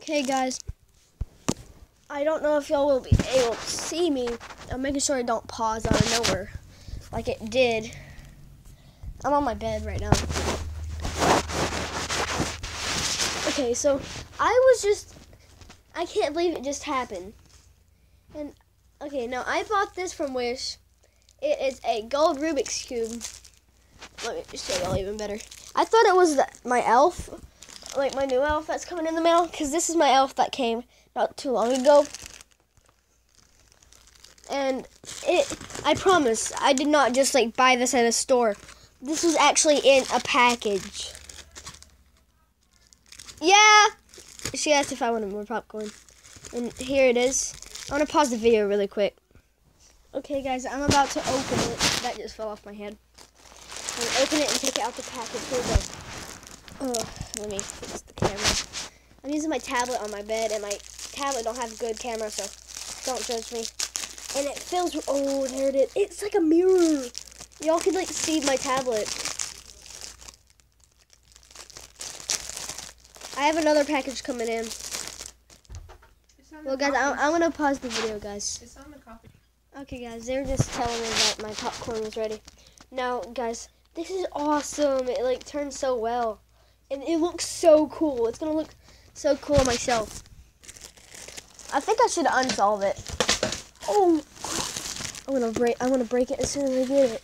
Okay, guys. I don't know if y'all will be able to see me. I'm making sure I don't pause out of nowhere like it did. I'm on my bed right now. Okay, so I was just I can't believe it just happened. And okay, now I bought this from Wish. It is a gold Rubik's cube. Let me show y'all even better. I thought it was the, my elf, like my new elf that's coming in the mail, because this is my elf that came not too long ago. And it, I promise, I did not just like buy this at a store. This was actually in a package. Yeah! She asked if I wanted more popcorn. And here it is. I want to pause the video really quick. Okay, guys, I'm about to open it. That just fell off my head. I'm open it and take it out the package. Here we go. Ugh, let me fix the camera. I'm using my tablet on my bed, and my tablet don't have a good camera, so don't judge me. And it fills. Oh, there it is. It's like a mirror. Y'all can like see my tablet. I have another package coming in. Well, guys, I'm, I'm gonna pause the video, guys. It's on the coffee. Okay, guys, they were just telling me that my popcorn was ready. Now, guys, this is awesome. It like turns so well, and it looks so cool. It's gonna look so cool on my shelf. I think I should unsolve it. Oh, I'm gonna break. I'm gonna break it as soon as I get it.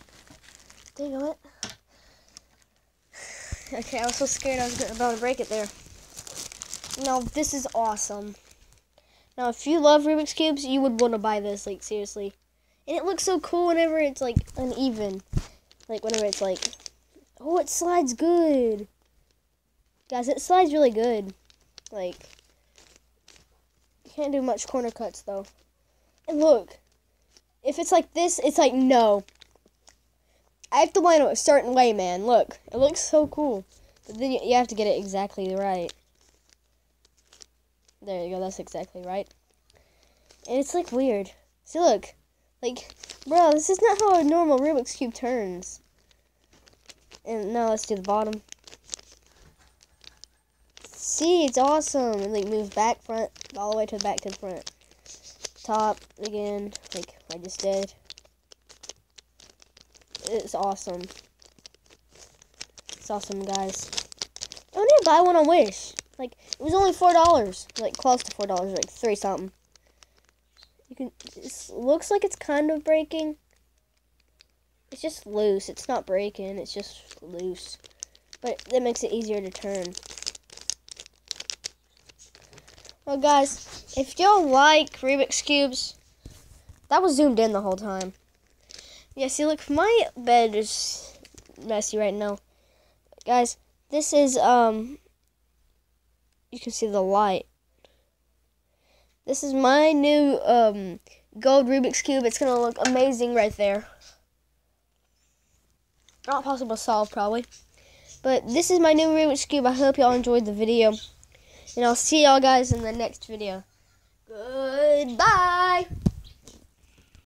Dang it. Okay, I was so scared I was about to break it there. Now this is awesome. Now, if you love Rubik's Cubes, you would want to buy this, like, seriously. And it looks so cool whenever it's, like, uneven. Like, whenever it's, like, oh, it slides good. Guys, it slides really good. Like, you can't do much corner cuts, though. And look, if it's like this, it's like, no. I have to line it a certain way, man. Look, it looks so cool. But then you, you have to get it exactly right. There you go, that's exactly right. And it's like weird. See, look. Like, bro, this is not how a normal Rubik's Cube turns. And now let's do the bottom. See, it's awesome. And like move back, front, all the way to the back to the front. Top, again, like I just did. It's awesome. It's awesome, guys. I need to buy one on Wish. Like, it was only four dollars, like close to four dollars, like three something. You can. It looks like it's kind of breaking. It's just loose. It's not breaking. It's just loose, but that makes it easier to turn. Well, guys, if y'all like Rubik's cubes, that was zoomed in the whole time. Yeah, see, look, my bed is messy right now, guys. This is um you can see the light. This is my new um, gold Rubik's Cube. It's going to look amazing right there. Not possible to solve, probably. But this is my new Rubik's Cube. I hope y'all enjoyed the video. And I'll see y'all guys in the next video. Goodbye!